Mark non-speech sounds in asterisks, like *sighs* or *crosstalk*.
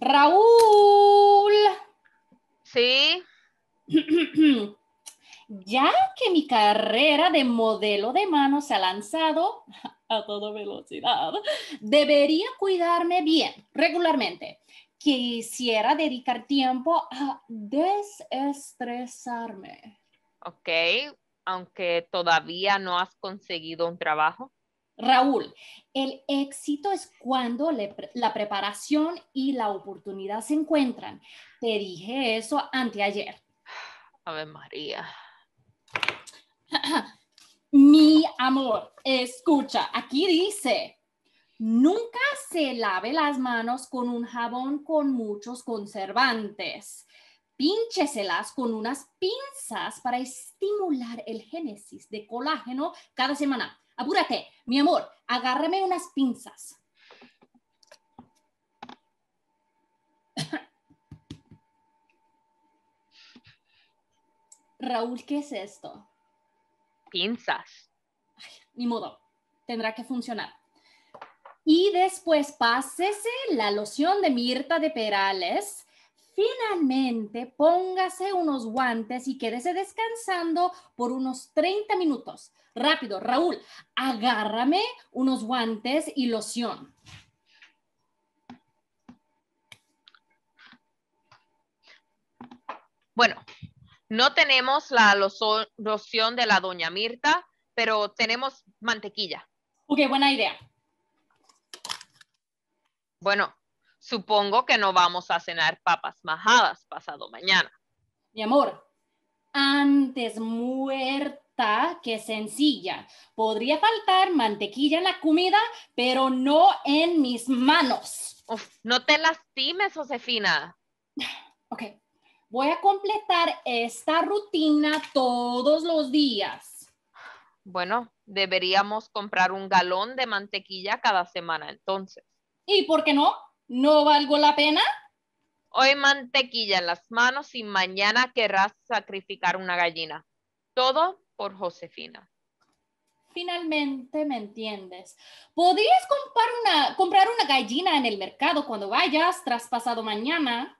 Raúl. Sí. *clears throat* ya que mi carrera de modelo de mano se ha lanzado *laughs* a toda velocidad, debería cuidarme bien regularmente. Quisiera dedicar tiempo a desestresarme. Ok, aunque todavía no has conseguido un trabajo. Raúl, el éxito es cuando la preparación y la oportunidad se encuentran. Te dije eso anteayer. Ave María. *clears throat* Mi amor, escucha, aquí dice, nunca se lave las manos con un jabón con muchos conservantes. Píncheselas con unas pinzas para estimular el génesis de colágeno cada semana. Apúrate, mi amor, agárrame unas pinzas. *coughs* Raúl, ¿qué es esto? Pinzas. ni modo, tendrá que funcionar. Y después pásese la loción de Mirta de Perales. Finalmente, póngase unos guantes y quédese descansando por unos 30 minutos. Rápido, Raúl, agárrame unos guantes y loción. Bueno, no tenemos la loción de la doña Mirta, pero tenemos mantequilla. Ok, buena idea. Bueno, supongo que no vamos a cenar papas majadas pasado mañana. Mi amor, antes muerta que sencilla. Podría faltar mantequilla en la comida, pero no en mis manos. no te lastimes, Josefina. *sighs* Ok, Voy a completar esta rutina todos los días. Bueno, deberíamos comprar un galón de mantequilla cada semana entonces. ¿Y por qué no? ¿No valgo la pena? Hoy mantequilla en las manos y mañana querrás sacrificar una gallina. Todo por Josefina. Finalmente me entiendes. Podrías comprar una, comprar una gallina en el mercado cuando vayas tras pasado mañana.